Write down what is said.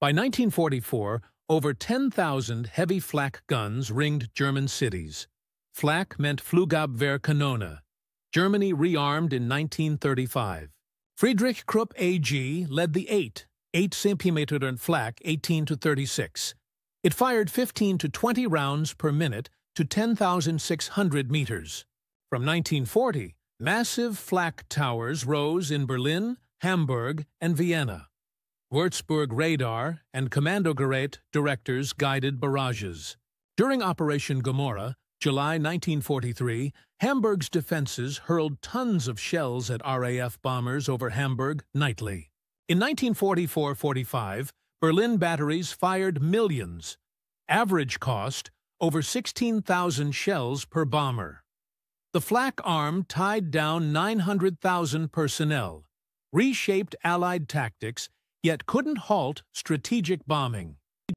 By 1944, over 10,000 heavy flak guns ringed German cities. Flak meant Flugabwehrkanone. Germany rearmed in 1935. Friedrich Krupp AG led the 8, 8 cm flak 18 to 36. It fired 15 to 20 rounds per minute to 10,600 meters. From 1940, massive flak towers rose in Berlin, Hamburg, and Vienna. Würzburg radar and Kommandogerät directors guided barrages. During Operation Gomorrah, July 1943, Hamburg's defenses hurled tons of shells at RAF bombers over Hamburg nightly. In 1944-45, Berlin batteries fired millions. Average cost, over 16,000 shells per bomber. The flak arm tied down 900,000 personnel, reshaped Allied tactics, yet couldn't halt strategic bombing.